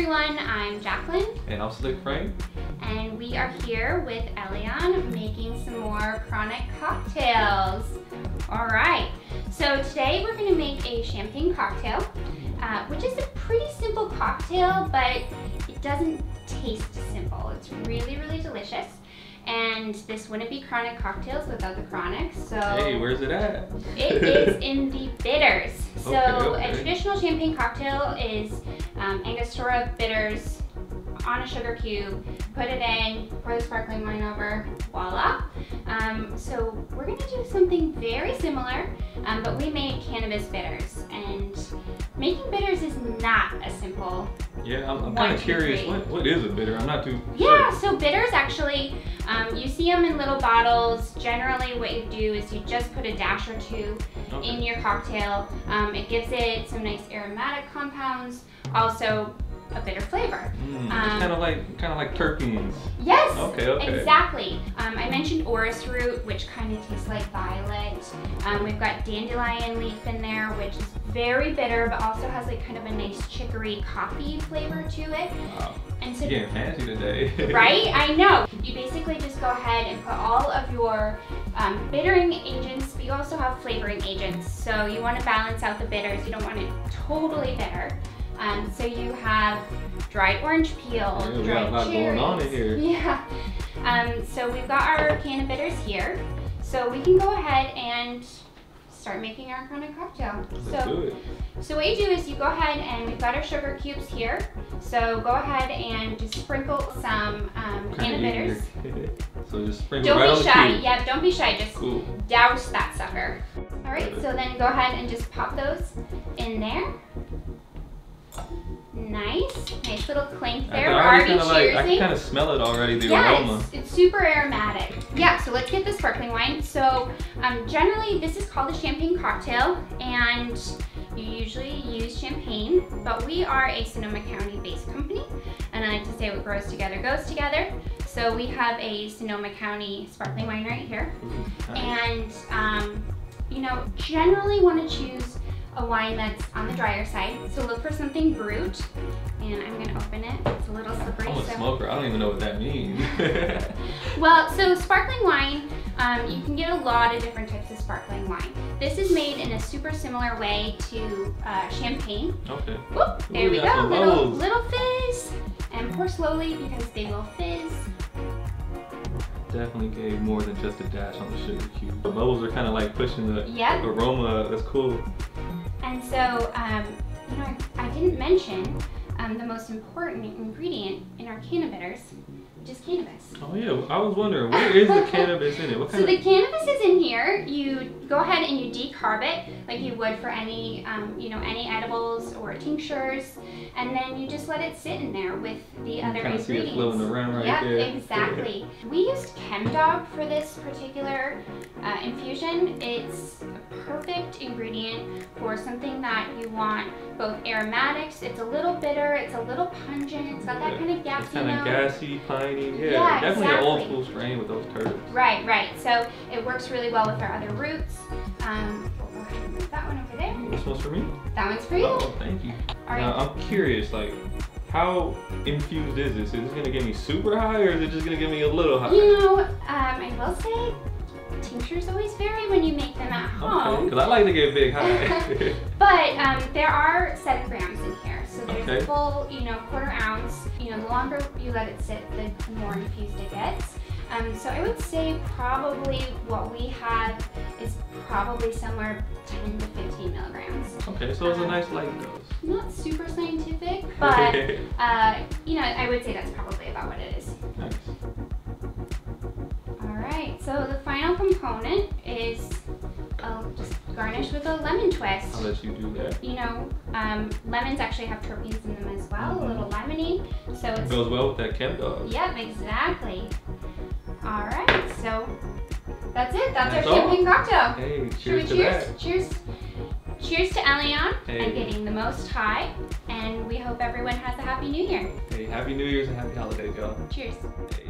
everyone, I'm Jacqueline. And I'm Slick Frank. And we are here with Elyon making some more chronic cocktails. All right, so today we're gonna make a champagne cocktail, uh, which is a pretty simple cocktail, but it doesn't taste simple. It's really, really delicious. And this wouldn't be chronic cocktails without the chronic, so. Hey, where's it at? It is in the bitters. So Okay, okay. a traditional champagne cocktail is um, Angostura bitters on a sugar cube, put it in, pour the sparkling wine over, voila. Um, so we're gonna do something very similar, um, but we made cannabis bitters. And making bitters is not a simple Yeah, I'm, I'm kind of curious. What, what is a bitter? I'm not too Yeah, so bitters actually, um, you see them in little bottles. Generally, what you do is you just put a dash or two. Okay. in your cocktail. Um, it gives it some nice aromatic compounds, also a bitter flavor. Mm, um, kind of like kind of like terpenes. Yes, Okay, okay. exactly. Um, I mentioned orris root, which kind of tastes like violet. Um, we've got dandelion leaf in there, which is very bitter, but also has like kind of a nice chicory coffee flavor to it. Wow, And so getting fancy today. right? I know. You basically just go ahead and put all of your um, bittering agents, but you also have flavoring agents. So you want to balance out the bitters. You don't want it totally bitter. Um, so you have dried orange peel, Yeah, dried cherries. going on in here. Yeah. Um, so we've got our cannabitters here. So we can go ahead and start making our chronic cocktail. Let's so so what you do is you go ahead and we've got our sugar cubes here. So go ahead and just sprinkle some um, bitters. so just sprinkle Don't right on be shy. Yeah, don't be shy. Just Cool. douse that sucker. All right. So then go ahead and just pop those in there. Nice, nice little clink there. can We're already already kind of like I can kind of smell it already. The yeah, aroma. it's, it's super aromatic. Yeah, so let's get the sparkling wine. So um, generally this is called a champagne cocktail and you usually use champagne, but we are a Sonoma County based company and I like to say what grows together goes together. So we have a Sonoma County sparkling wine right here. And, um, you know, generally want to choose a wine that's on the drier side. So look for something brut. And I'm going to open it. It's a little slippery. I'm a so smoker. I don't even know what that means. well, so sparkling wine, um, you can get a lot of different types of sparkling wine. This is made in a super similar way to uh, champagne. okay. Whoop, there Ooh, we go, little, bubbles. little fizz. And pour slowly because they will fizz. Definitely gave more than just a dash on the sugar cube. The bubbles are kind of like pushing the Yep. aroma. That's cool. And so, um, you know, I, I didn't mention um, the most important ingredient in our cannabitters, which is cannabis. Oh yeah, I was wondering where is the cannabis in it? What kind So the cannabis is in here. You go ahead and you decarb it like you would for any, um, you know, any edibles or tinctures, and then you just let it sit in there with the other kind of see it ingredients. floating around right yep, there. exactly. We used ChemDog for this particular uh, infusion. It's a perfect ingredient for something that you want both aromatics. It's a little bitter. It's a little pungent. It's got that Yeah. kind of gassy It's kind of gassy, piney. Yeah, Yeah, definitely an old school strain with those turtles. Right, right. So it works really well with our other roots. Um, we'll go ahead and move that one over there. This one's for me. That one's for you. Oh, thank you. All right. Now I'm curious, like, how infused is this? Is this gonna get me super high, or is it just gonna get me a little high? You know, um, I will say tinctures always vary when you make them at Okay, home. because I like to get big high. But um, there are seven grams in here. So there's Okay. a full, you know, quarter ounce. You know, the longer you let it sit, the more infused it gets. Um, so I would say probably what we have is probably somewhere 10 to 15 milligrams. okay, so it's a nice light dose. Not super scientific, but uh, you know, I would say that's probably about what it is. Nice. All right, so the final component is I'll just garnish with a lemon twist. I'll let you do that. You know, um, lemons actually have terpenes in them as well, Mhm. a little lemony. So It goes well with that chem dog. yep, exactly. All right, so that's it. That's, That's our champagne cocktail. Hey, cheers to cheers? that. Cheers. Cheers to Elyon Hey. and getting the most high. And we hope everyone has a happy new year. Hey, happy New Year's and happy holidays, y'all. Cheers. Hey.